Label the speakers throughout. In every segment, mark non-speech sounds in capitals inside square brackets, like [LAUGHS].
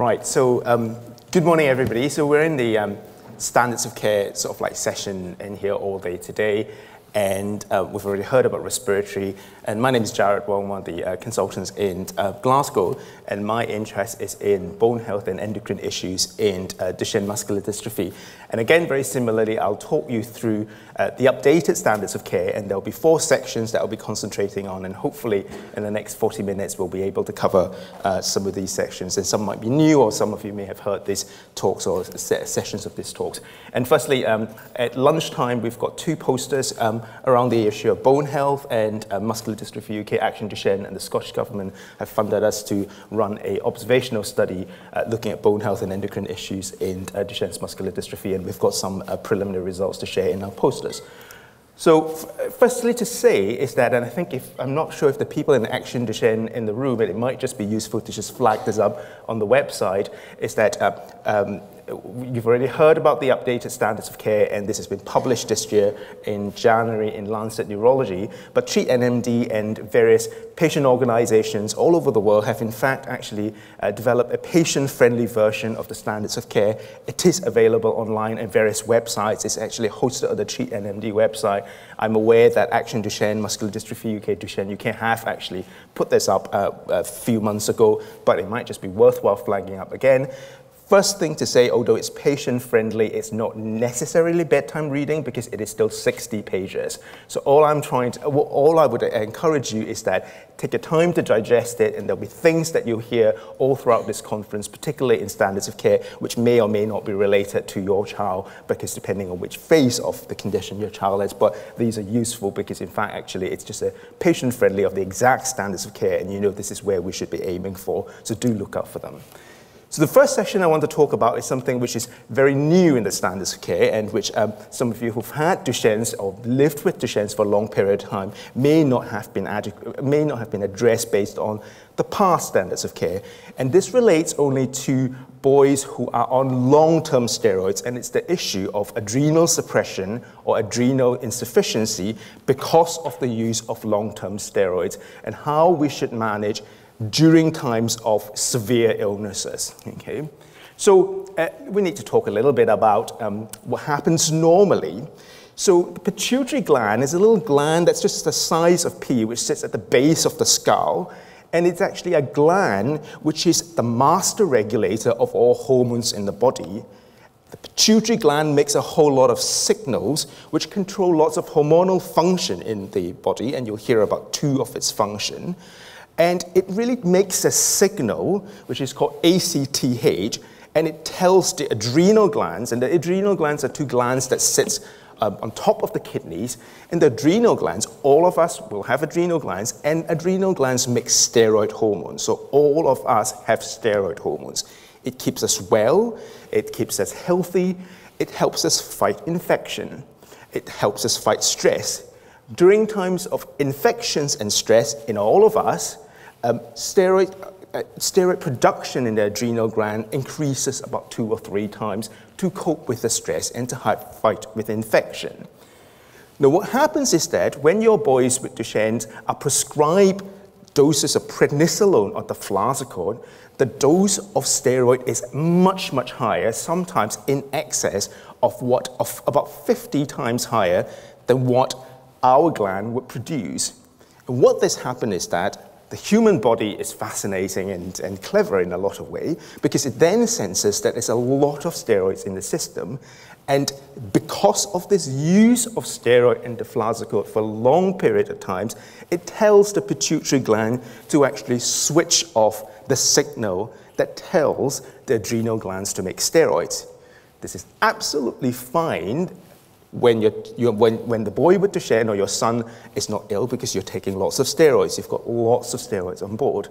Speaker 1: Right, so um, good morning, everybody. So we're in the um, standards of care sort of like session in here all day today and uh, we've already heard about respiratory. And my name is Jarod Wong, one of the uh, consultants in uh, Glasgow, and my interest is in bone health and endocrine issues in uh, Duchenne muscular dystrophy. And again, very similarly, I'll talk you through uh, the updated standards of care, and there'll be four sections that I'll be concentrating on, and hopefully in the next 40 minutes, we'll be able to cover uh, some of these sections. And some might be new, or some of you may have heard these talks or se sessions of these talks. And firstly, um, at lunchtime, we've got two posters. Um, around the issue of bone health and uh, muscular dystrophy UK Action Duchenne and the Scottish Government have funded us to run a observational study uh, looking at bone health and endocrine issues in uh, Duchenne's muscular dystrophy and we've got some uh, preliminary results to share in our posters. So, firstly, to say is that, and I think if I'm not sure if the people in Action Duchenne in the room, it might just be useful to just flag this up on the website, is that uh, um, you've already heard about the updated standards of care, and this has been published this year in January in Lancet Neurology. But Treat NMD and various patient organizations all over the world have, in fact, actually uh, developed a patient friendly version of the standards of care. It is available online on various websites. It's actually hosted on the Treat NMD website. I'm aware that Action Duchenne, Muscular Dystrophy UK, Duchenne UK have actually put this up uh, a few months ago, but it might just be worthwhile flagging up again. First thing to say, although it's patient friendly, it's not necessarily bedtime reading because it is still 60 pages. So all I'm trying to, all I would encourage you is that take your time to digest it and there'll be things that you'll hear all throughout this conference, particularly in standards of care, which may or may not be related to your child because depending on which phase of the condition your child is, but these are useful because in fact actually it's just a patient friendly of the exact standards of care and you know this is where we should be aiming for, so do look out for them. So the first section I want to talk about is something which is very new in the standards of care and which um, some of you who've had Duchenne's or lived with Duchenne's for a long period of time may not have been, may not have been addressed based on the past standards of care. And this relates only to boys who are on long-term steroids, and it's the issue of adrenal suppression or adrenal insufficiency because of the use of long-term steroids and how we should manage during times of severe illnesses. Okay? So uh, we need to talk a little bit about um, what happens normally. So the pituitary gland is a little gland that's just the size of pea, which sits at the base of the skull. And it's actually a gland which is the master regulator of all hormones in the body. The pituitary gland makes a whole lot of signals which control lots of hormonal function in the body, and you'll hear about two of its function. And it really makes a signal, which is called ACTH, and it tells the adrenal glands, and the adrenal glands are two glands that sits um, on top of the kidneys. And the adrenal glands, all of us will have adrenal glands, and adrenal glands make steroid hormones. So all of us have steroid hormones. It keeps us well, it keeps us healthy, it helps us fight infection, it helps us fight stress. During times of infections and stress in all of us, um, steroid, uh, steroid production in the adrenal gland increases about two or three times to cope with the stress and to fight with infection. Now, what happens is that when your boys with Duchenne's are prescribed doses of prednisolone or deflazacort, the dose of steroid is much, much higher, sometimes in excess of what, of about 50 times higher than what our gland would produce. And what this happens is that the human body is fascinating and, and clever in a lot of ways because it then senses that there's a lot of steroids in the system. And because of this use of steroid and deflazacort for a long period of times, it tells the pituitary gland to actually switch off the signal that tells the adrenal glands to make steroids. This is absolutely fine when, you're, you're, when, when the boy with Duchenne or your son is not ill because you're taking lots of steroids, you've got lots of steroids on board.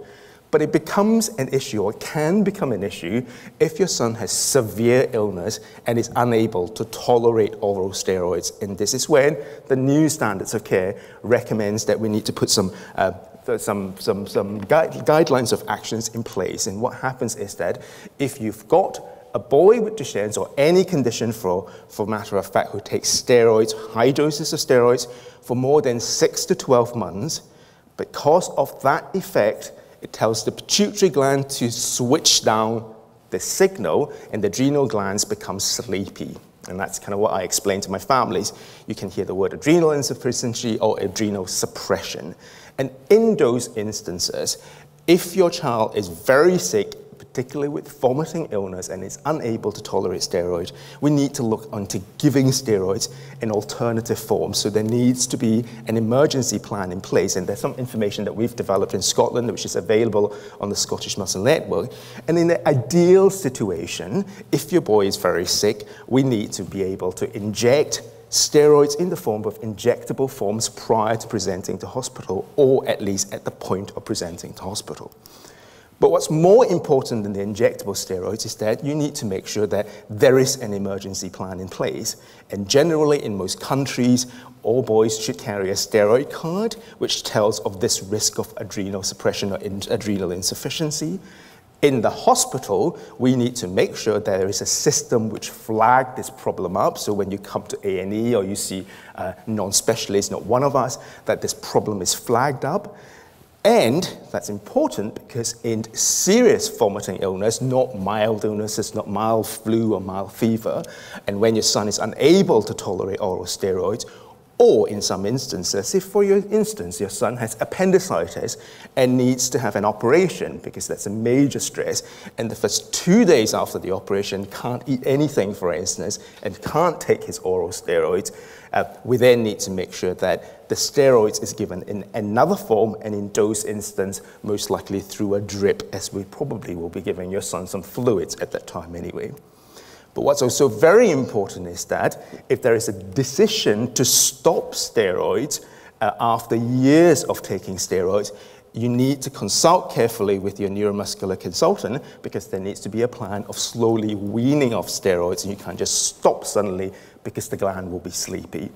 Speaker 1: But it becomes an issue, or can become an issue, if your son has severe illness and is unable to tolerate oral steroids. And this is when the new standards of care recommends that we need to put some uh, some, some, some guide, guidelines of actions in place. And what happens is that if you've got a boy with Duchenne's or any condition for, for matter of fact who takes steroids, high doses of steroids for more than 6 to 12 months, because of that effect, it tells the pituitary gland to switch down the signal, and the adrenal glands become sleepy. And that's kind of what I explain to my families. You can hear the word adrenal insufficiency or adrenal suppression. And in those instances, if your child is very sick, particularly with vomiting illness and is unable to tolerate steroids, we need to look onto giving steroids in alternative forms. So there needs to be an emergency plan in place. And there's some information that we've developed in Scotland, which is available on the Scottish Muscle Network. And in the ideal situation, if your boy is very sick, we need to be able to inject steroids in the form of injectable forms prior to presenting to hospital, or at least at the point of presenting to hospital. But what's more important than the injectable steroids is that you need to make sure that there is an emergency plan in place. And generally, in most countries, all boys should carry a steroid card, which tells of this risk of adrenal suppression or in adrenal insufficiency. In the hospital, we need to make sure there is a system which flag this problem up. So when you come to A&E or you see a non-specialist, not one of us, that this problem is flagged up. And that's important because in serious vomiting illness, not mild illnesses, not mild flu or mild fever, and when your son is unable to tolerate oral steroids, or in some instances, if for your instance your son has appendicitis and needs to have an operation because that's a major stress, and the first two days after the operation can't eat anything, for instance, and can't take his oral steroids, uh, we then need to make sure that the steroids is given in another form and in those instances, most likely through a drip, as we probably will be giving your son some fluids at that time anyway. But what's also very important is that if there is a decision to stop steroids uh, after years of taking steroids, you need to consult carefully with your neuromuscular consultant because there needs to be a plan of slowly weaning off steroids and you can't just stop suddenly because the gland will be sleepy.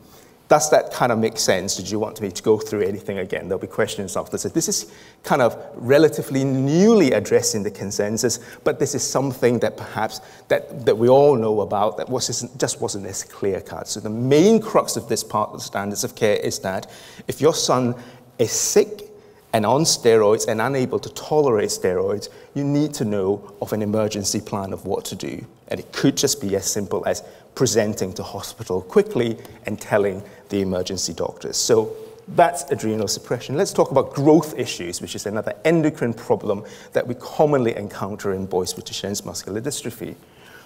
Speaker 1: Does that kind of make sense? Did you want me to go through anything again? There'll be questions after. So this is kind of relatively newly addressing the consensus, but this is something that perhaps that, that we all know about that was just wasn't as clear cut. So the main crux of this part of the standards of care is that if your son is sick and on steroids and unable to tolerate steroids, you need to know of an emergency plan of what to do. And it could just be as simple as presenting to hospital quickly and telling the emergency doctors. So that's adrenal suppression. Let's talk about growth issues, which is another endocrine problem that we commonly encounter in boys with Duchenne's muscular dystrophy.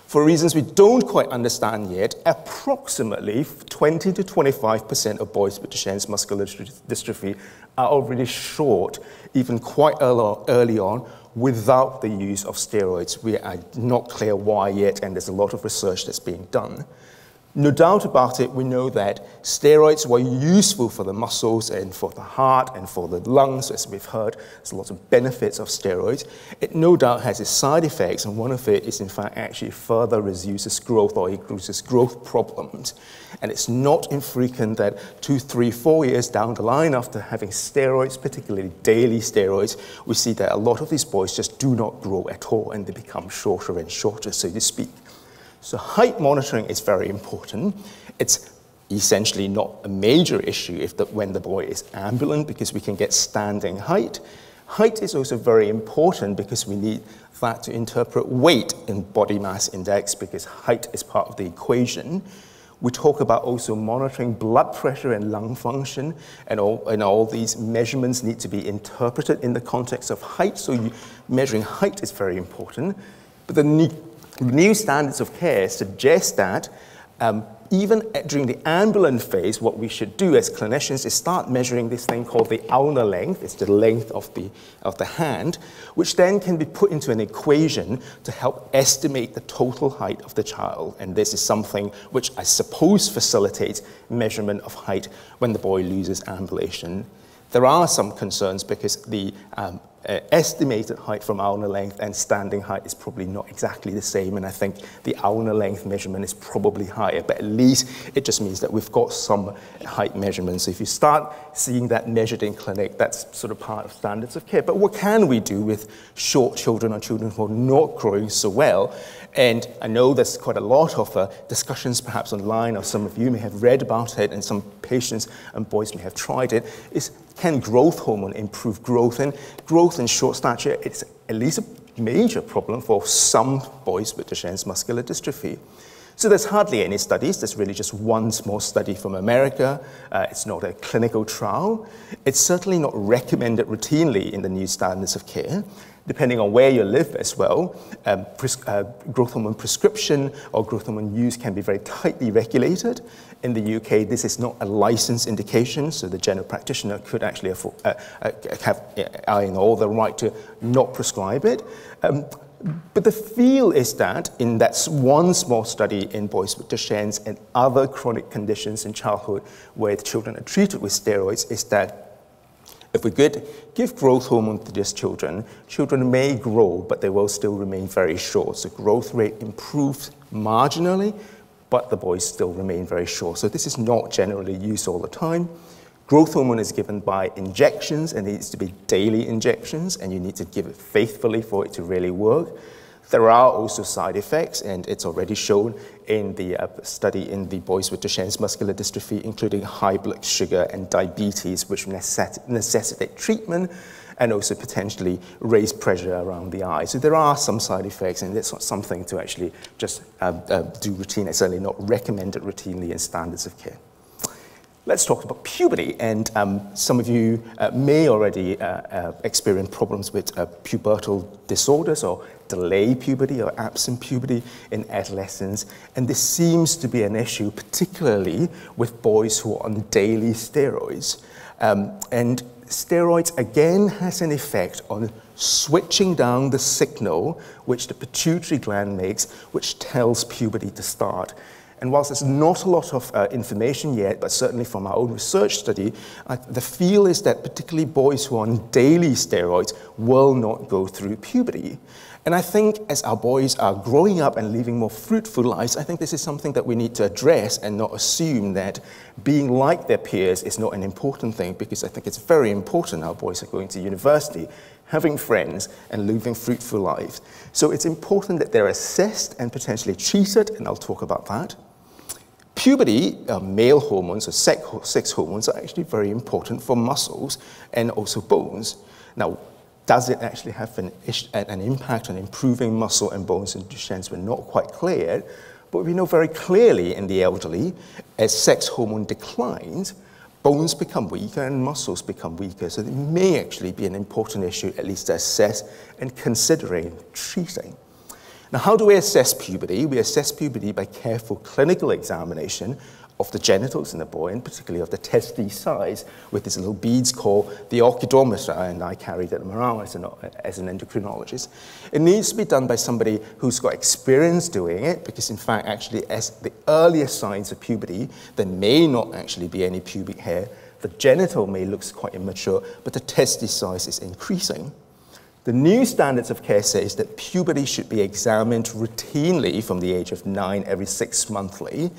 Speaker 1: For reasons we don't quite understand yet, approximately 20 to 25% of boys with Duchenne's muscular dystrophy are already short, even quite early on, without the use of steroids. We are not clear why yet, and there's a lot of research that's being done. No doubt about it, we know that steroids were useful for the muscles and for the heart and for the lungs, as we've heard. There's lots of benefits of steroids. It no doubt has its side effects, and one of it is, in fact, actually further reduces growth or increases growth problems. And it's not infrequent that two, three, four years down the line after having steroids, particularly daily steroids, we see that a lot of these boys just do not grow at all and they become shorter and shorter, so to speak. So height monitoring is very important. It's essentially not a major issue if the, when the boy is ambulant because we can get standing height. Height is also very important because we need that to interpret weight in body mass index because height is part of the equation. We talk about also monitoring blood pressure and lung function, and all, and all these measurements need to be interpreted in the context of height. So you, measuring height is very important. But the new standards of care suggest that um, even during the ambulant phase, what we should do as clinicians is start measuring this thing called the ulnar length. It's the length of the, of the hand, which then can be put into an equation to help estimate the total height of the child. And this is something which I suppose facilitates measurement of height when the boy loses ambulation. There are some concerns because the um, uh, estimated height from ulnar length and standing height is probably not exactly the same, and I think the ulnar length measurement is probably higher, but at least it just means that we've got some height measurements. So if you start seeing that measured in clinic, that's sort of part of standards of care. But what can we do with short children or children who are not growing so well? And I know there's quite a lot of uh, discussions perhaps online, or some of you may have read about it, and some patients and boys may have tried it, is can growth hormone improve growth? And growth in short stature, it's at least a major problem for some boys with Duchenne's muscular dystrophy. So there's hardly any studies. There's really just one small study from America. Uh, it's not a clinical trial. It's certainly not recommended routinely in the new standards of care. Depending on where you live as well, um, uh, growth hormone prescription or growth hormone use can be very tightly regulated. In the UK, this is not a licensed indication, so the general practitioner could actually afford, uh, uh, have uh, all the right to not prescribe it. Um, but the feel is that in that one small study in boys with Duchenne's and other chronic conditions in childhood where children are treated with steroids is that if we could give growth hormone to these children, children may grow, but they will still remain very short. So growth rate improves marginally, but the boys still remain very short. So this is not generally used all the time. Growth hormone is given by injections and it needs to be daily injections and you need to give it faithfully for it to really work. There are also side effects and it's already shown in the uh, study in the boys with Duchenne's muscular dystrophy, including high blood sugar and diabetes, which necess necessitate treatment and also potentially raise pressure around the eye. So there are some side effects, and it's not something to actually just uh, uh, do routinely, It's certainly not recommended routinely in standards of care. Let's talk about puberty. And um, some of you uh, may already uh, uh, experience problems with uh, pubertal disorders or delayed puberty or absent puberty in adolescence. And this seems to be an issue, particularly with boys who are on daily steroids. Um, and steroids again has an effect on switching down the signal which the pituitary gland makes, which tells puberty to start. And whilst there's not a lot of uh, information yet, but certainly from our own research study, uh, the feel is that particularly boys who are on daily steroids will not go through puberty. And I think as our boys are growing up and living more fruitful lives, I think this is something that we need to address and not assume that being like their peers is not an important thing, because I think it's very important our boys are going to university, having friends, and living fruitful lives. So it's important that they're assessed and potentially treated, and I'll talk about that. Puberty, uh, male hormones or sex, hormones are actually very important for muscles and also bones. Now, does it actually have an, an impact on improving muscle and bones in Duchenne's? We're not quite clear, but we know very clearly in the elderly, as sex hormone declines, bones become weaker and muscles become weaker. So it may actually be an important issue, at least to assess and considering treating. Now, how do we assess puberty? We assess puberty by careful clinical examination of the genitals in the boy, and particularly of the testes size, with these little beads called the orchidometer, and I carried it around as an, as an endocrinologist. It needs to be done by somebody who's got experience doing it, because in fact, actually, as the earliest signs of puberty, there may not actually be any pubic hair. The genital may look quite immature, but the testis size is increasing. The new standards of care says that puberty should be examined routinely from the age of nine every six monthly.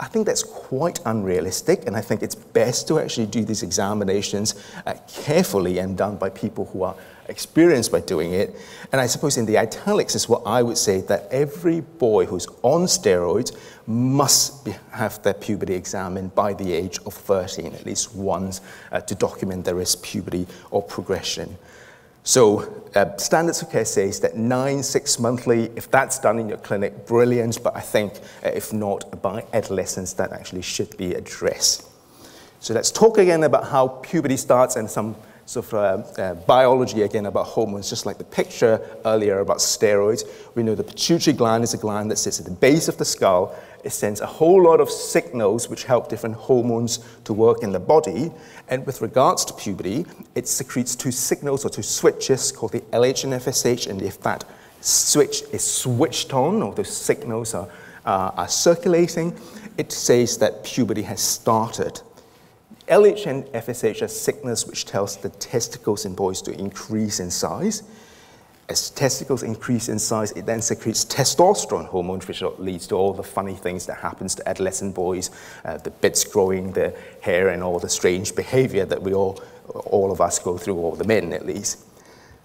Speaker 1: I think that's quite unrealistic, and I think it's best to actually do these examinations uh, carefully and done by people who are experienced by doing it. And I suppose in the italics is what I would say that every boy who's on steroids must be, have their puberty examined by the age of 13, at least once, uh, to document there is puberty or progression. So uh, standards of care says that nine, six monthly, if that's done in your clinic, brilliant, but I think uh, if not, by adolescence, that actually should be addressed. So let's talk again about how puberty starts and some sort for uh, uh, biology again about hormones, just like the picture earlier about steroids. We know the pituitary gland is a gland that sits at the base of the skull it sends a whole lot of signals which help different hormones to work in the body. And with regards to puberty, it secretes two signals or two switches called the LH and FSH. And if that switch is switched on, or those signals are, uh, are circulating, it says that puberty has started. LH and FSH are signals which tells the testicles in boys to increase in size. As testicles increase in size, it then secretes testosterone hormone, which leads to all the funny things that happens to adolescent boys, uh, the bits growing, the hair, and all the strange behavior that we all, all of us go through, all the men at least.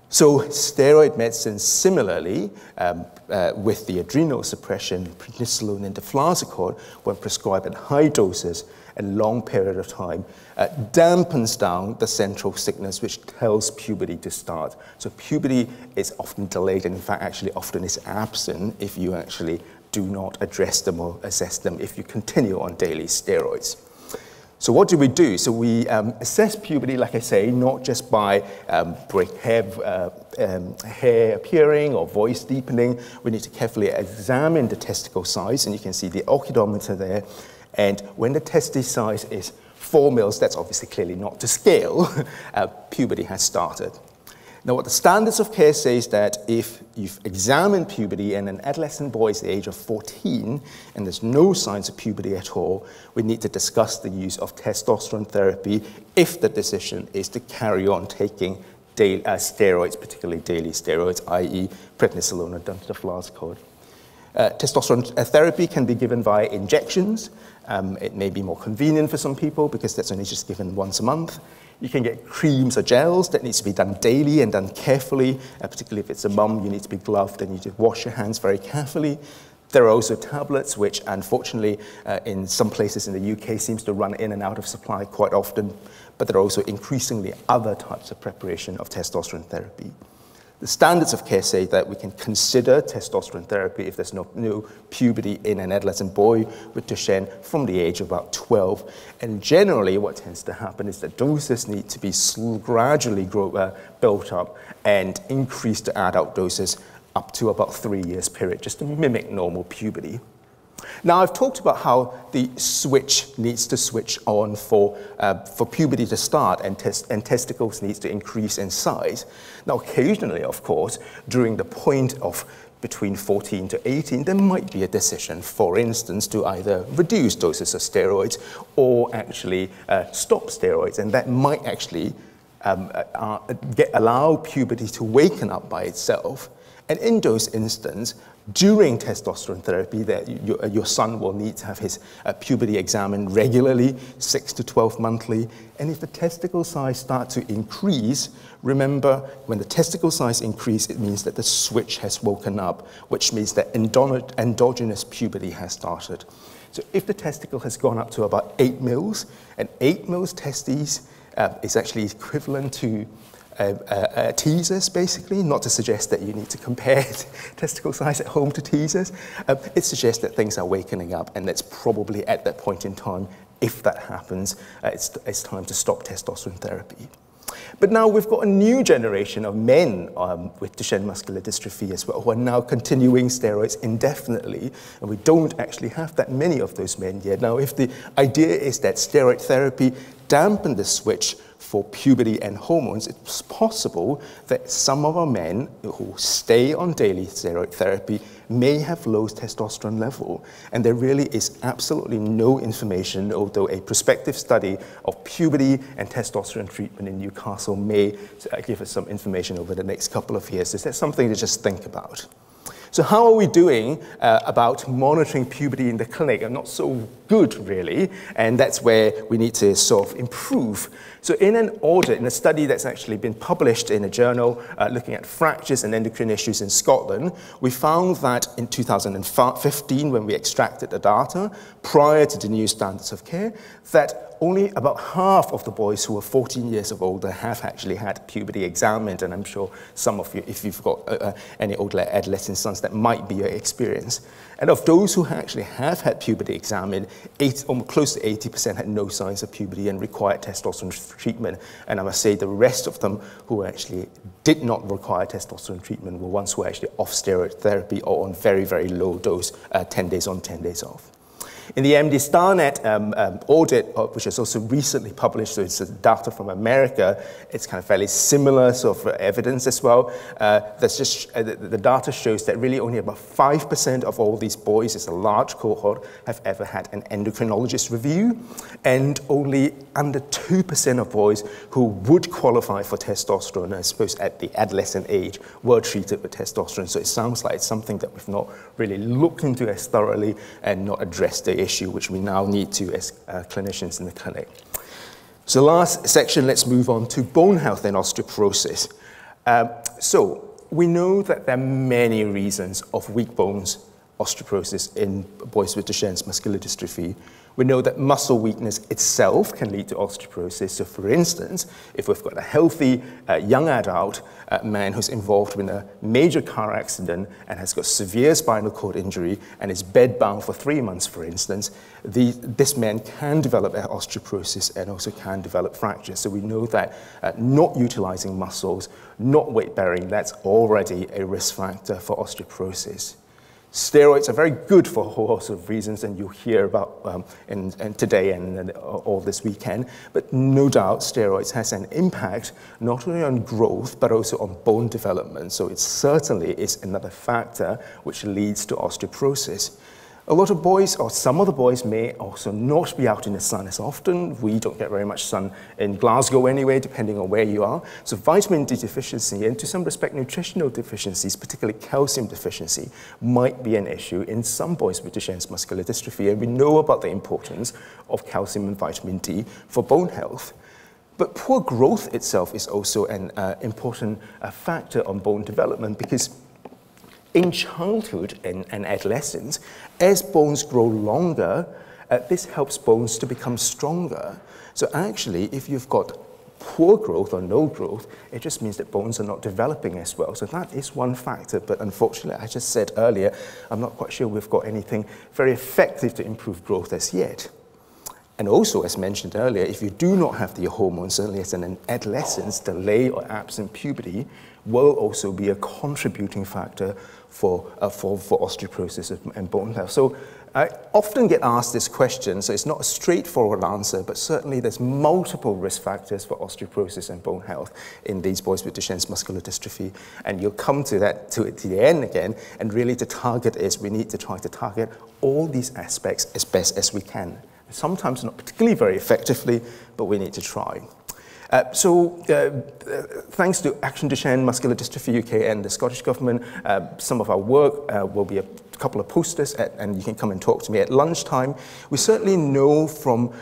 Speaker 1: So steroid medicine, similarly, um, uh, with the adrenal suppression, prednisolone and deflazacort, when prescribed at high doses, a long period of time, uh, dampens down the central signals which tells puberty to start. So puberty is often delayed, and in fact, actually often is absent if you actually do not address them or assess them if you continue on daily steroids. So what do we do? So we um, assess puberty, like I say, not just by um, hair, uh, um, hair appearing or voice deepening. We need to carefully examine the testicle size, and you can see the orchidometer there. And when the testis size is four mils, that's obviously clearly not to scale, [LAUGHS] uh, puberty has started. Now, what the standards of care says that if you've examined puberty in an adolescent boy is the age of 14 and there's no signs of puberty at all, we need to discuss the use of testosterone therapy if the decision is to carry on taking daily, uh, steroids, particularly daily steroids, i.e. prednisolone or deflazacort. Uh, testosterone therapy can be given via injections. Um, it may be more convenient for some people because that's only just given once a month. You can get creams or gels that needs to be done daily and done carefully, uh, particularly if it's a mum, you need to be gloved and you need to wash your hands very carefully. There are also tablets, which unfortunately uh, in some places in the UK seems to run in and out of supply quite often, but there are also increasingly other types of preparation of testosterone therapy. The standards of care say that we can consider testosterone therapy if there's no, no puberty in an adolescent boy with Duchenne from the age of about 12. And generally, what tends to happen is that doses need to be gradually grow, uh, built up and increased to adult doses up to about three years period, just to mimic normal puberty. Now, I've talked about how the switch needs to switch on for, uh, for puberty to start and, tes and testicles needs to increase in size. Now, occasionally, of course, during the point of between 14 to 18, there might be a decision, for instance, to either reduce doses of steroids or actually uh, stop steroids, and that might actually um, uh, uh get, allow puberty to waken up by itself. And in those instances, during testosterone therapy that your, your son will need to have his uh, puberty examined regularly, 6 to 12 monthly. And if the testicle size starts to increase, remember when the testicle size increases, it means that the switch has woken up, which means that endogenous puberty has started. So if the testicle has gone up to about 8 mils, and 8 mils testes uh, is actually equivalent to teasers, basically, not to suggest that you need to compare [LAUGHS] testicle size at home to teasers. Uh, it suggests that things are wakening up, and that's probably at that point in time, if that happens, uh, it's, it's time to stop testosterone therapy. But now we've got a new generation of men um, with Duchenne muscular dystrophy as well, who are now continuing steroids indefinitely, and we don't actually have that many of those men yet. Now, if the idea is that steroid therapy dampened the switch for puberty and hormones, it's possible that some of our men who stay on daily steroid therapy may have low testosterone level. And there really is absolutely no information, although a prospective study of puberty and testosterone treatment in Newcastle may give us some information over the next couple of years. Is that something to just think about? So how are we doing uh, about monitoring puberty in the clinic? I'm not so good, really, and that's where we need to sort of improve. So in an audit, in a study that's actually been published in a journal uh, looking at fractures and endocrine issues in Scotland, we found that in 2015, when we extracted the data, prior to the new standards of care, that only about half of the boys who were 14 years of older have actually had puberty examined, and I'm sure some of you, if you've got uh, uh, any older adolescent sons, that might be your experience. And of those who actually have had puberty examined, eight, almost close to 80% had no signs of puberty and required testosterone treatment. And I must say the rest of them who actually did not require testosterone treatment were ones who were actually off steroid therapy or on very, very low dose, uh, 10 days on, 10 days off. In the MD StarNet um, um, audit, uh, which is also recently published, so it's data from America, it's kind of fairly similar sort of evidence as well. Uh, that's just, uh, the, the, data shows that really only about 5% of all these boys, it's a large cohort, have ever had an endocrinologist review, and only under 2% of boys who would qualify for testosterone, I suppose at the adolescent age, were treated with testosterone. So it sounds like it's something that we've not really looked into as thoroughly and not addressed issue, which we now need to as uh, clinicians in the clinic. So last section, let's move on to bone health and osteoporosis. Um, so we know that there are many reasons of weak bones osteoporosis in boys with Duchenne's muscular dystrophy. We know that muscle weakness itself can lead to osteoporosis. So, for instance, if we've got a healthy uh, young adult uh, man who's involved in a major car accident and has got severe spinal cord injury and is bedbound for three months, for instance, the, this man can develop osteoporosis and also can develop fractures. So, we know that uh, not utilizing muscles, not weight bearing, that's already a risk factor for osteoporosis. Steroids are very good for a whole host of reasons, and you'll hear about um, in, in today and, and, all this weekend. But no doubt, steroids has an impact not only on growth but also on bone development. So it certainly is another factor which leads to osteoporosis. A lot of boys, or some of the boys, may also not be out in the sun as often. We don't get very much sun in Glasgow anyway, depending on where you are. So vitamin D deficiency, and to some respect nutritional deficiencies, particularly calcium deficiency, might be an issue in some boys with Duchenne's muscular dystrophy. And we know about the importance of calcium and vitamin D for bone health. But poor growth itself is also an uh, important uh, factor on bone development because in childhood and, and adolescence, as bones grow longer, uh, this helps bones to become stronger. So actually, if you've got poor growth or no growth, it just means that bones are not developing as well. So that is one factor, but unfortunately, I just said earlier, I'm not quite sure we've got anything very effective to improve growth as yet. And also, as mentioned earlier, if you do not have the hormones, certainly as an adolescence, delay or absent puberty will also be a contributing factor for, uh, for, for osteoporosis and bone health. So I often get asked this question, so it's not a straightforward answer, but certainly there's multiple risk factors for osteoporosis and bone health in these boys with Duchenne's muscular dystrophy. And you'll come to that to, to the end again, and really the target is we need to try to target all these aspects as best as we can. Sometimes not particularly very effectively, but we need to try. Uh, so, uh, uh, thanks to Action Duchenne Muscular Dystrophy UK and the Scottish Government, uh, some of our work will be a couple of posters, at, and you can come and talk to me at lunchtime. We certainly know from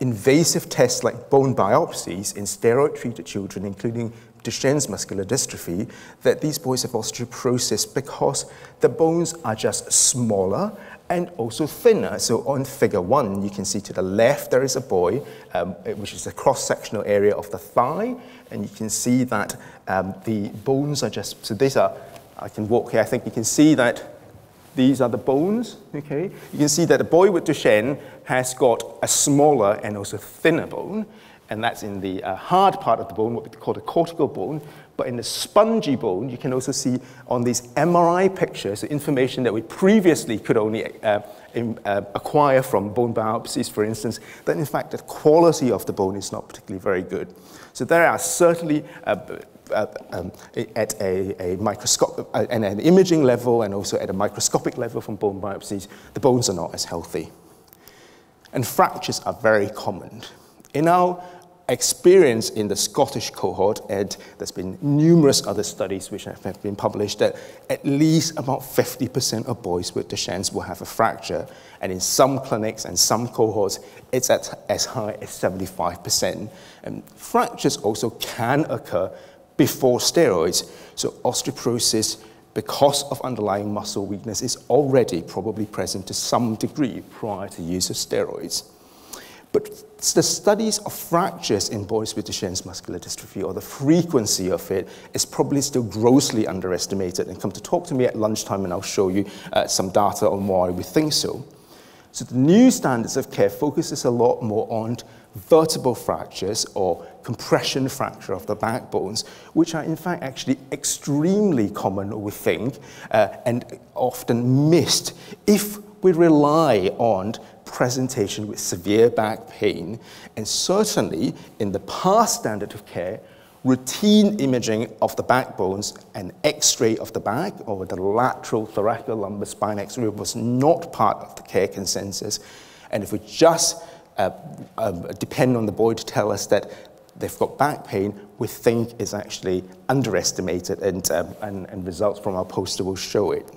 Speaker 1: invasive tests like bone biopsies in steroid treated children, including Duchenne's muscular dystrophy, that these boys have osteoporosis because the bones are just smaller and also thinner. So on figure one, you can see to the left there is a boy, um, which is the cross-sectional area of the thigh, and you can see that um, the bones are just, so these are, I can walk here, I think you can see that these are the bones, okay? You can see that the boy with Duchenne has got a smaller and also thinner bone, and that's in the uh, hard part of the bone, what we call the cortical bone, but in the spongy bone, you can also see on these MRI pictures the information that we previously could only uh, in, uh, acquire from bone biopsies, for instance, that in fact the quality of the bone is not particularly very good. So there are certainly uh, uh um, at a, a uh, and an imaging level and also at a microscopic level from bone biopsies, the bones are not as healthy. And fractures are very common. In our experience in the Scottish cohort, and there's been numerous other studies which have been published, that at least about 50% of boys with Duchenne's will have a fracture. And in some clinics and some cohorts, it's at as high as 75%. And fractures also can occur before steroids. So osteoporosis, because of underlying muscle weakness, is already probably present to some degree prior to use of steroids. But the studies of fractures in boys with Duchenne's muscular dystrophy, or the frequency of it, is probably still grossly underestimated. And come to talk to me at lunchtime, and I'll show you uh, some data on why we think so. So the new standards of care focuses a lot more on vertebral fractures or compression fracture of the backbones, which are in fact actually extremely common, we think, uh, and often missed if we rely on presentation with severe back pain, and certainly in the past standard of care, routine imaging of the backbones and x-ray of the back or the lateral thoracolumbar spine x-ray was not part of the care consensus. And if we just uh, um, depend on the boy to tell us that they've got back pain, we think is actually underestimated and, um, and, and results from our poster will show it.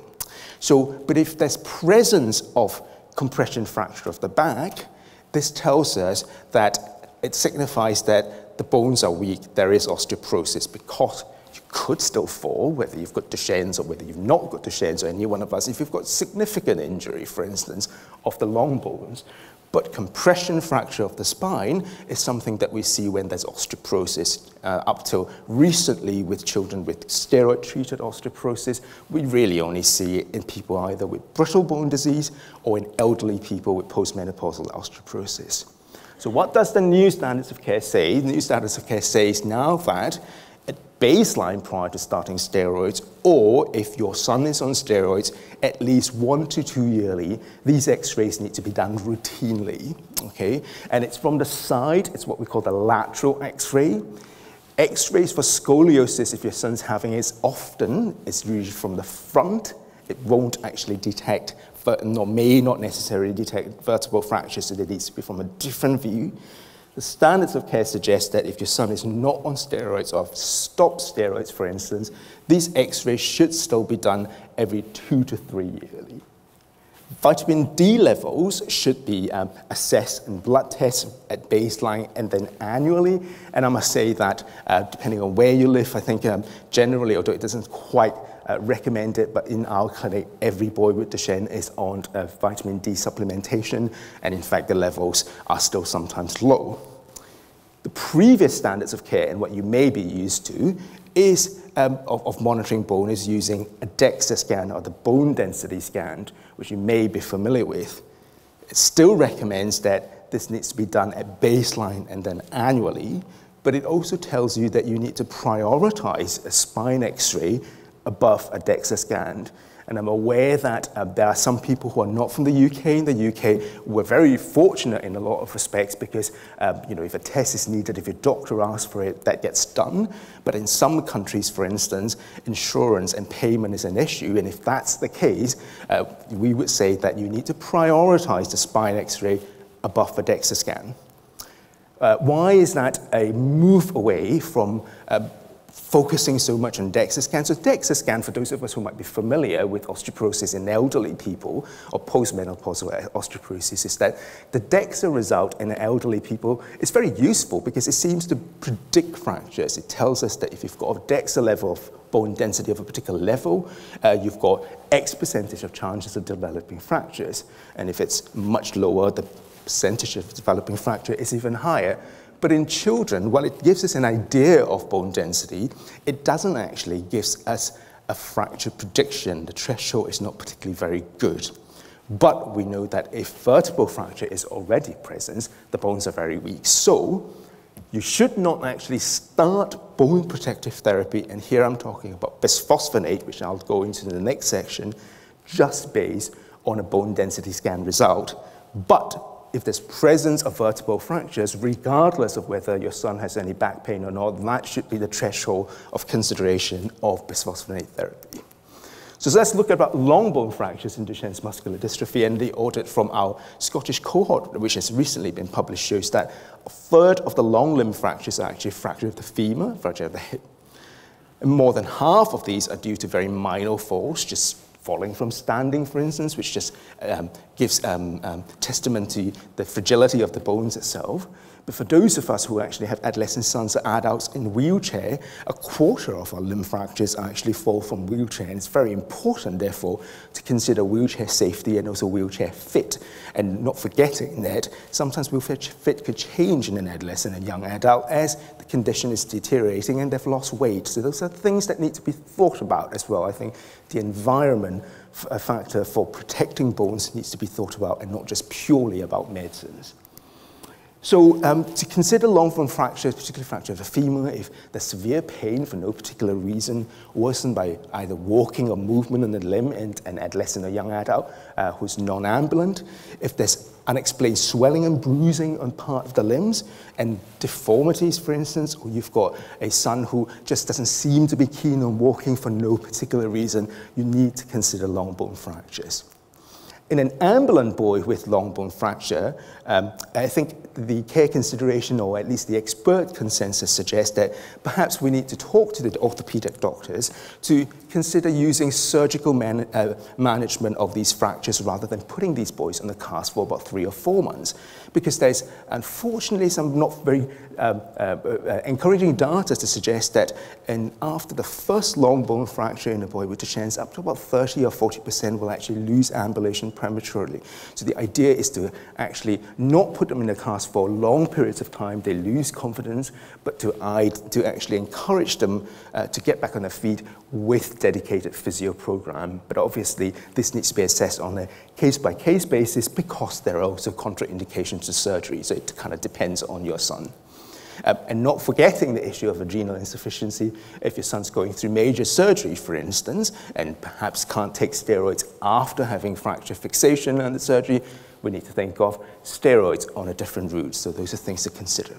Speaker 1: So, but if there's presence of compression fracture of the back, this tells us that it signifies that the bones are weak, there is osteoporosis because you could still fall, whether you've got Duchenne's or whether you've not got Duchenne's or any one of us, if you've got significant injury, for instance, of the long bones. But compression fracture of the spine is something that we see when there's osteoporosis. Uh, up till recently, with children with steroid treated osteoporosis, we really only see it in people either with brittle bone disease or in elderly people with postmenopausal osteoporosis. So, what does the new standards of care say? The new standards of care says now that baseline prior to starting steroids, or if your son is on steroids, at least one to two yearly, these x-rays need to be done routinely, okay? And it's from the side, it's what we call the lateral x-ray. X-rays for scoliosis, if your son's having it, often, it's usually from the front. It won't actually detect, nor may not necessarily detect vertebral fractures, so it needs to be from a different view. The standards of care suggest that if your son is not on steroids or stopped steroids, for instance, these x-rays should still be done every two to three yearly. Vitamin D levels should be um, assessed in blood tests at baseline and then annually. And I must say that uh, depending on where you live, I think um, generally, although it doesn't quite uh, recommend it, but in our clinic, every boy with Duchenne is on uh, vitamin D supplementation, and in fact, the levels are still sometimes low. The previous standards of care and what you may be used to is um, of, of, monitoring bone is using a DEXA scan or the bone density scan, which you may be familiar with. It still recommends that this needs to be done at baseline and then annually, but it also tells you that you need to prioritize a spine x-ray above a DEXA scan and I'm aware that uh, there are some people who are not from the UK. In the UK, we're very fortunate in a lot of respects because, um, you know, if a test is needed, if your doctor asks for it, that gets done. But in some countries, for instance, insurance and payment is an issue. And if that's the case, uh, we would say that you need to prioritize the spine x-ray above the DEXA scan. Uh, why is that a move away from uh, focusing so much on DEXA scan. So DEXA scan, for those of us who might be familiar with osteoporosis in elderly people or postmenopausal osteoporosis, is that the DEXA result in elderly people is very useful because it seems to predict fractures. It tells us that if you've got a DEXA level of bone density of a particular level, uh, you've got X percentage of chances of developing fractures. And if it's much lower, the percentage of developing fracture is even higher. But in children, while it gives us an idea of bone density, it doesn't actually give us a fracture prediction. The threshold is not particularly very good. But we know that if vertebral fracture is already present, the bones are very weak. So you should not actually start bone protective therapy, and here I'm talking about bisphosphonate, which I'll go into in the next section, just based on a bone density scan result. But if there's presence of vertebral fractures, regardless of whether your son has any back pain or not, that should be the threshold of consideration of bisphosphonate therapy. So let's look about long bone fractures in Duchenne's muscular dystrophy. And the audit from our Scottish cohort, which has recently been published, shows that a third of the long limb fractures are actually fracture of the femur, fracture of the hip. And more than half of these are due to very minor falls, just falling from standing, for instance, which just um, gives um, um, testament to the fragility of the bones itself. But for those of us who actually have adolescent sons or adults in wheelchair, a quarter of our limb fractures actually fall from wheelchair. And it's very important, therefore, to consider wheelchair safety and also wheelchair fit. And not forgetting that sometimes wheelchair fit could change in an adolescent and young adult as the condition is deteriorating and they've lost weight. So those are things that need to be thought about as well. I think the environment factor for protecting bones needs to be thought about and not just purely about medicines. So um, to consider long-term fractures, particularly fracture of the femur, if there's severe pain for no particular reason, worsened by either walking or movement in the limb in an adolescent or young adult uh, who's non-ambulant, if there's unexplained swelling and bruising on part of the limbs, and deformities, for instance, or you've got a son who just doesn't seem to be keen on walking for no particular reason, you need to consider long bone fractures. In an ambulant boy with long bone fracture, um, I think the care consideration, or at least the expert consensus suggests that perhaps we need to talk to the orthopedic doctors to consider using surgical man, uh, management of these fractures rather than putting these boys on the cast for about three or four months. Because there's unfortunately some not very um, uh, uh, encouraging data to suggest that in, after the first long bone fracture in a boy with Duchenne's, up to about 30 or 40% will actually lose ambulation prematurely. So the idea is to actually not put them in a cast for long periods of time, they lose confidence, but to, to actually encourage them uh, to get back on their feet with dedicated physio program. But obviously, this needs to be assessed on a case-by-case -case basis because there are also contraindications to surgery, so it kind of depends on your son. Uh, and not forgetting the issue of adrenal insufficiency. If your son's going through major surgery, for instance, and perhaps can't take steroids after having fracture fixation and the surgery, we need to think of steroids on a different route. So those are things to consider.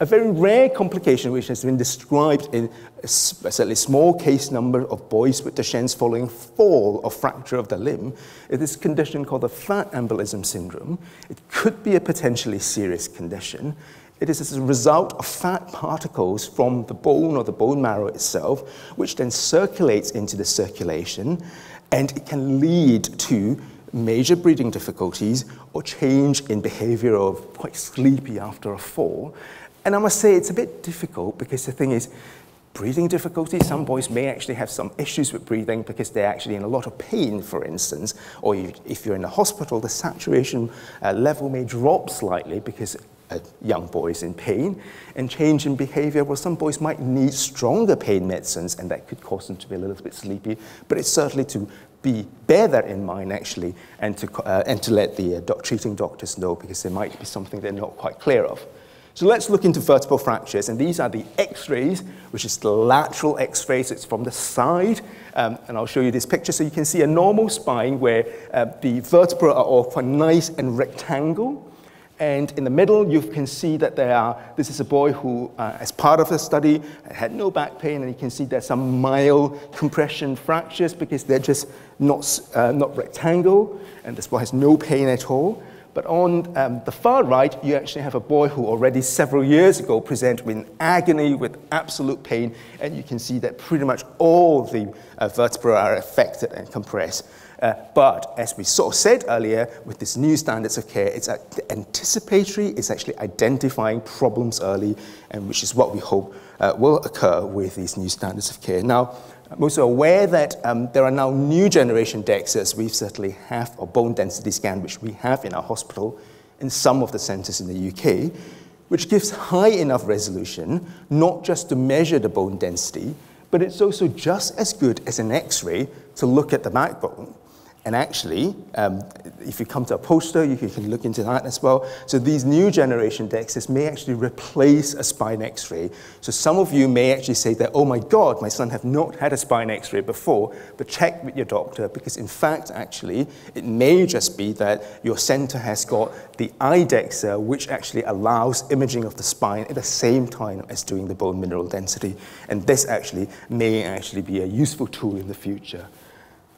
Speaker 1: A very rare complication which has been described in a certainly small case number of boys with Duchenne's following fall or fracture of the limb is this condition called the fat embolism syndrome. It could be a potentially serious condition. It is as a result of fat particles from the bone or the bone marrow itself, which then circulates into the circulation, and it can lead to major breathing difficulties or change in behavior of quite sleepy after a fall. And I must say it's a bit difficult because the thing is, breathing difficulty, some boys may actually have some issues with breathing because they're actually in a lot of pain, for instance, or if you're in the hospital, the saturation uh, level may drop slightly because a young boy is in pain, and change in behavior, well, some boys might need stronger pain medicines, and that could cause them to be a little bit sleepy, but it's certainly to be, bear that in mind, actually, and to, uh, and to let the uh, doc treating doctors know, because there might be something they're not quite clear of. So let's look into vertebral fractures, and these are the x-rays, which is the lateral x-rays, it's from the side, um, and I'll show you this picture. So you can see a normal spine where uh, the vertebrae are all quite nice and rectangle, and in the middle, you can see that there are, this is a boy who, uh, as part of the study, had no back pain, and you can see there's some mild compression fractures because they're just not, uh, not rectangle, and this boy has no pain at all. But on um, the far right, you actually have a boy who already several years ago presented with agony, with absolute pain, and you can see that pretty much all the uh, vertebrae are affected and compressed. Uh, but as we sort of said earlier, with this new standards of care, it's anticipatory, it's actually identifying problems early, and which is what we hope uh, will occur with these new standards of care. Now, I'm also aware that um, there are now new generation DEXAs. We certainly have a bone density scan, which we have in our hospital in some of the centers in the UK, which gives high enough resolution, not just to measure the bone density, but it's also just as good as an X-ray to look at the backbone. And actually, um, if you come to a poster, you can look into that as well. So these new generation DEXAs may actually replace a spine X-ray. So some of you may actually say that, oh my God, my son have not had a spine X-ray before, but check with your doctor because in fact, actually, it may just be that your center has got the iDEXA, which actually allows imaging of the spine at the same time as doing the bone mineral density. And this actually may actually be a useful tool in the future.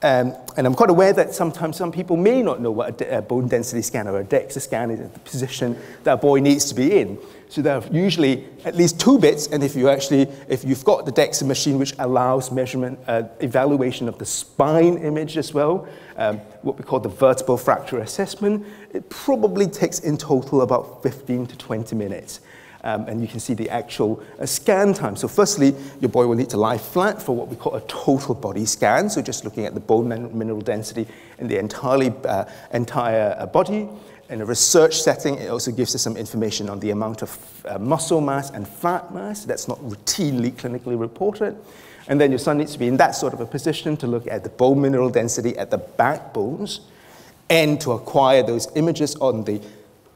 Speaker 1: Um, and I'm quite aware that sometimes some people may not know what a, bone density scan or a DEXA scan is, the position that a boy needs to be in. So there are usually at least two bits, and if you actually, if you've got the DEXA machine which allows measurement, uh, evaluation of the spine image as well, um, what we call the vertebral fracture assessment, it probably takes in total about 15 to 20 minutes. Um, and you can see the actual uh, scan time. So firstly, your boy will need to lie flat for what we call a total body scan, so just looking at the bone mineral density in the entirely, uh, entire uh, body. In a research setting, it also gives us some information on the amount of uh, muscle mass and fat mass that's not routinely clinically reported. And then your son needs to be in that sort of a position to look at the bone mineral density at the backbones and to acquire those images on the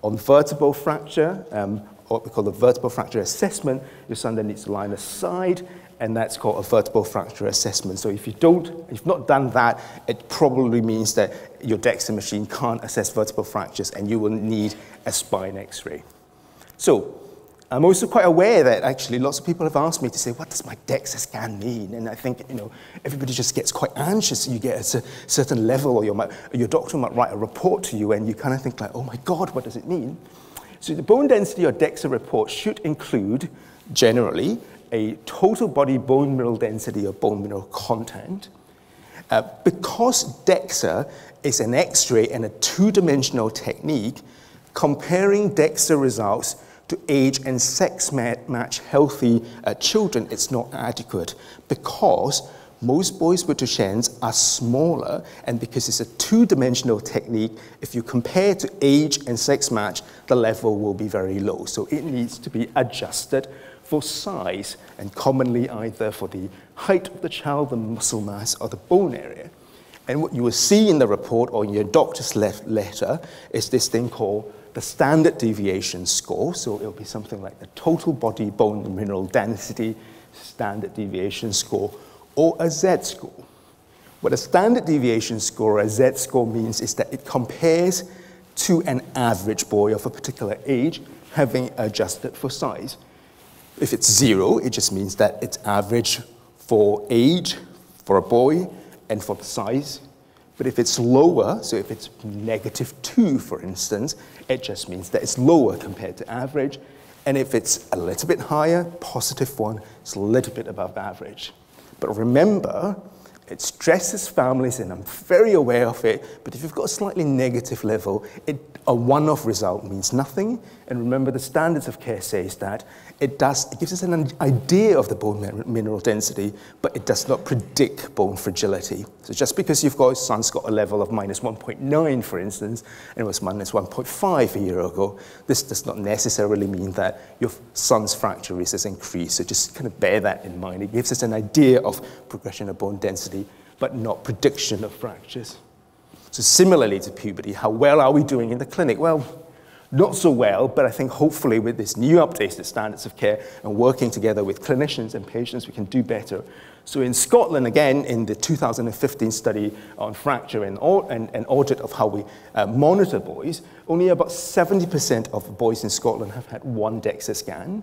Speaker 1: on vertebral fracture, um, what we call the vertebral fracture assessment, your son then needs to lie on the side, and that's called a vertebral fracture assessment. So if you don't, if you've not done that, it probably means that your DEXA machine can't assess vertebral fractures, and you will need a spine X-ray. So I'm also quite aware that actually lots of people have asked me to say, what does my DEXA scan mean? And I think, you know, everybody just gets quite anxious. You get at a certain level, or your, your doctor might write a report to you, and you kind of think like, oh my God, what does it mean? So the bone density or DEXA report should include, generally, a total body bone mineral density or bone mineral content. Uh, because DEXA is an X-ray and a two-dimensional technique, comparing DEXA results to age and sex match healthy uh, children, it's not adequate because most boys with Duchenne's are smaller, and because it's a two-dimensional technique, if you compare to age and sex match, the level will be very low. So it needs to be adjusted for size, and commonly either for the height of the child, the muscle mass, or the bone area. And what you will see in the report or in your doctor's letter is this thing called the standard deviation score. So it'll be something like the total body bone mineral density standard deviation score or a Z score. What a standard deviation score or a Z score means is that it compares to an average boy of a particular age having adjusted for size. If it's zero, it just means that it's average for age, for a boy, and for the size. But if it's lower, so if it's negative 2, for instance, it just means that it's lower compared to average. And if it's a little bit higher, positive 1, it's a little bit above average. But remember, it stresses families, and I'm very aware of it, but if you've got a slightly negative level, it, a one-off result means nothing. And remember, the standards of care says that it, does, it gives us an idea of the bone mineral density, but it does not predict bone fragility. So just because you've got, son's got a level of minus 1.9, for instance, and it was minus 1.5 a year ago, this does not necessarily mean that your son's fracture risk has increased. So just kind of bear that in mind. It gives us an idea of progression of bone density, but not prediction of fractures. So similarly to puberty, how well are we doing in the clinic? Well, not so well, but I think hopefully with this new updated standards of care and working together with clinicians and patients, we can do better. So in Scotland, again, in the 2015 study on fracture and, and audit of how we uh, monitor boys, only about 70% of boys in Scotland have had one DEXA scan.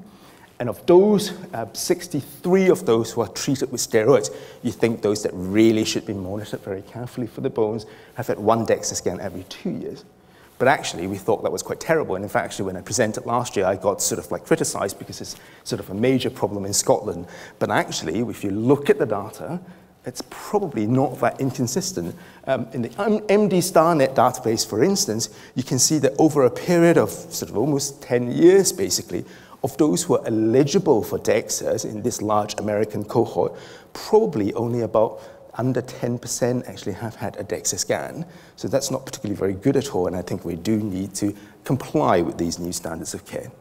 Speaker 1: And of those, uh, 63 of those who are treated with steroids, you think those that really should be monitored very carefully for the bones have had one DEXA scan every two years. But actually, we thought that was quite terrible. And in fact, actually, when I presented last year, I got sort of like criticized because it's sort of a major problem in Scotland. But actually, if you look at the data, it's probably not that inconsistent. Um, in the MD StarNet database, for instance, you can see that over a period of sort of almost 10 years, basically, of those who are eligible for DEXAs in this large American cohort, probably only about under 10% actually have had a DEXA scan. So that's not particularly very good at all, and I think we do need to comply with these new standards of care.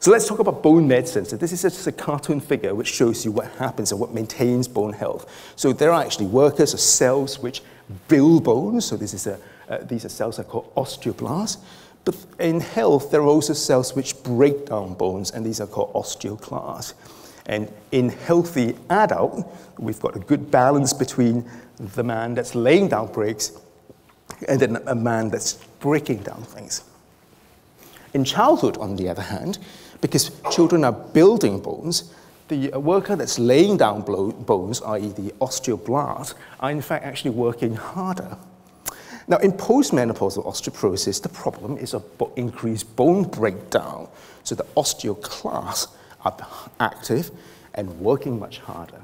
Speaker 1: So let's talk about bone medicine. So this is just a cartoon figure which shows you what happens and what maintains bone health. So there are actually workers or cells which build bones. So this is a, uh, these are cells that are called osteoblasts. But in health, there are also cells which break down bones, and these are called osteoclasts. And in healthy adult, we've got a good balance between the man that's laying down bricks and then a man that's breaking down things. In childhood, on the other hand, because children are building bones, the worker that's laying down bones, i.e., the osteoblast, are in fact actually working harder. Now, in postmenopausal osteoporosis, the problem is of increased bone breakdown. So the osteoclasts are active and working much harder.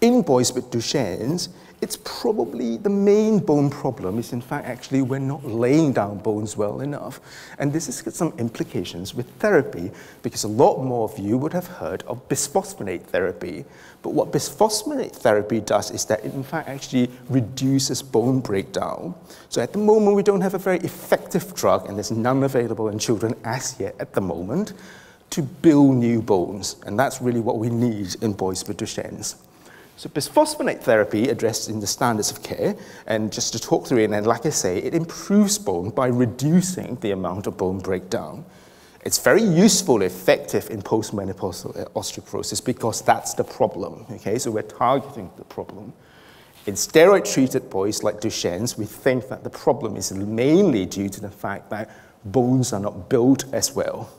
Speaker 1: In boys with Duchenne's, it's probably the main bone problem is in fact actually we're not laying down bones well enough. And this has got some implications with therapy because a lot more of you would have heard of bisphosphonate therapy. But what bisphosphonate therapy does is that it in fact actually reduces bone breakdown. So at the moment we don't have a very effective drug and there's none available in children as yet at the moment to build new bones. And that's really what we need in boys with Duchenne's. So bisphosphonate therapy addressed in the standards of care, and just to talk through it, and like I say, it improves bone by reducing the amount of bone breakdown. It's very useful, effective in postmenopausal uh, osteoporosis because that's the problem, okay? So we're targeting the problem. In steroid-treated boys like Duchenne's, we think that the problem is mainly due to the fact that bones are not built as well.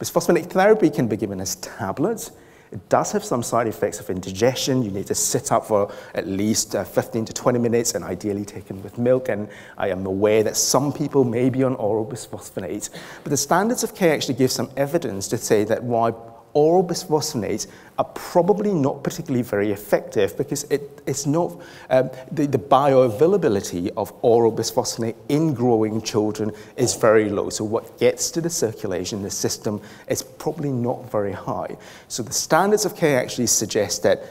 Speaker 1: Bisphosphonate therapy can be given as tablets, It does have some side effects of indigestion. You need to sit up for at least uh, 15 to 20 minutes and ideally taken with milk. And I am aware that some people may be on oral bisphosphonates. But the standards of care actually give some evidence to say that while oral bisphosphonates are probably not particularly very effective because it, it's not, um, the, the bioavailability of oral bisphosphonate in growing children is very low. So what gets to the circulation, the system, is probably not very high. So the standards of care actually suggest that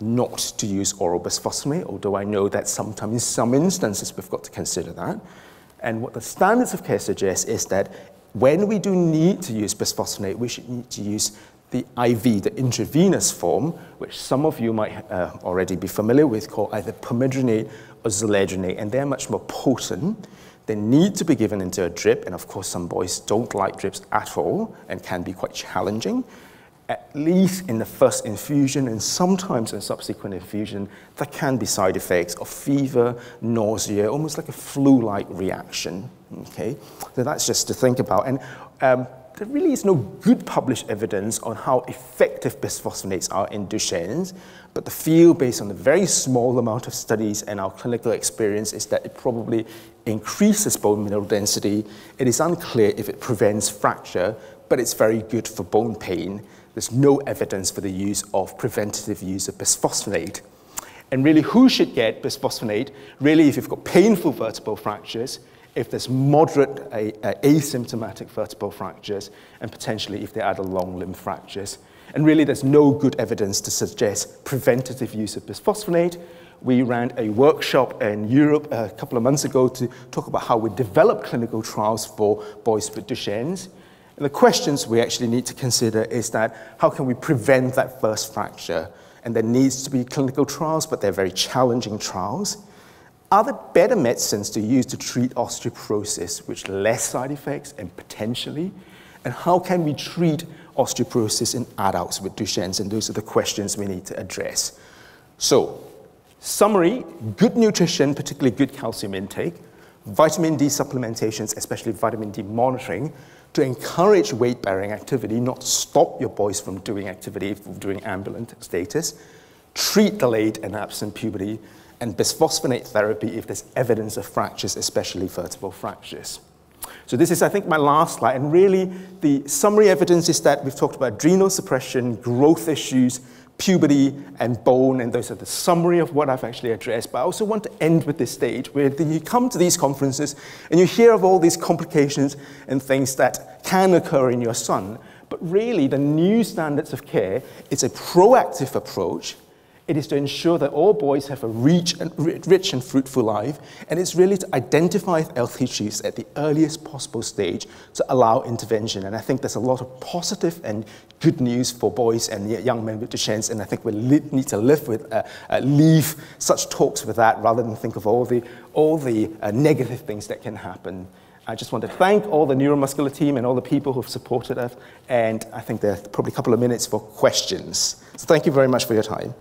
Speaker 1: not to use oral bisphosphonate, although I know that sometimes in some instances we've got to consider that. And what the standards of care suggest is that when we do need to use bisphosphonate, we should need to use the IV, the intravenous form, which some of you might uh, already be familiar with, called either pamidronate or zoledronate, and they're much more potent. They need to be given into a drip, and of course some boys don't like drips at all and can be quite challenging. At least in the first infusion and sometimes in subsequent infusion, there can be side effects of fever, nausea, almost like a flu-like reaction. Okay, so that's just to think about. And um, there really is no good published evidence on how effective bisphosphonates are in Duchenne's, but the field, based on the very small amount of studies and our clinical experience, is that it probably increases bone mineral density. It is unclear if it prevents fracture, but it's very good for bone pain. There's no evidence for the use of preventative use of bisphosphonate. And really, who should get bisphosphonate? Really, if you've got painful vertebral fractures, if there's moderate a, a asymptomatic vertebral fractures, and potentially if they are the long limb fractures. And really, there's no good evidence to suggest preventative use of bisphosphonate. We ran a workshop in Europe a couple of months ago to talk about how we develop clinical trials for boys with Duchenne's. And the questions we actually need to consider is that how can we prevent that first fracture? And there needs to be clinical trials, but they're very challenging trials. Are there better medicines to use to treat osteoporosis with less side effects and potentially? And how can we treat osteoporosis in adults with Duchenne's? And those are the questions we need to address. So, summary good nutrition, particularly good calcium intake, vitamin D supplementations, especially vitamin D monitoring, to encourage weight bearing activity, not stop your boys from doing activity, from doing ambulant status, treat delayed and absent puberty, and bisphosphonate therapy if there's evidence of fractures, especially vertebral fractures. So this is, I think, my last slide. And really, the summary evidence is that we've talked about adrenal suppression, growth issues, puberty, and bone, and those are the summary of what I've actually addressed. But I also want to end with this stage where you come to these conferences and you hear of all these complications and things that can occur in your son. But really, the new standards of care is a proactive approach it is to ensure that all boys have a rich and, rich and fruitful life, and it's really to identify health issues at the earliest possible stage to allow intervention. And I think there's a lot of positive and good news for boys and young men with Duchenne's, and I think we need to live with, uh, uh, leave such talks with that rather than think of all the, all the uh, negative things that can happen. I just want to thank all the neuromuscular team and all the people who've supported us, and I think there are probably a couple of minutes for questions. So thank you very much for your time.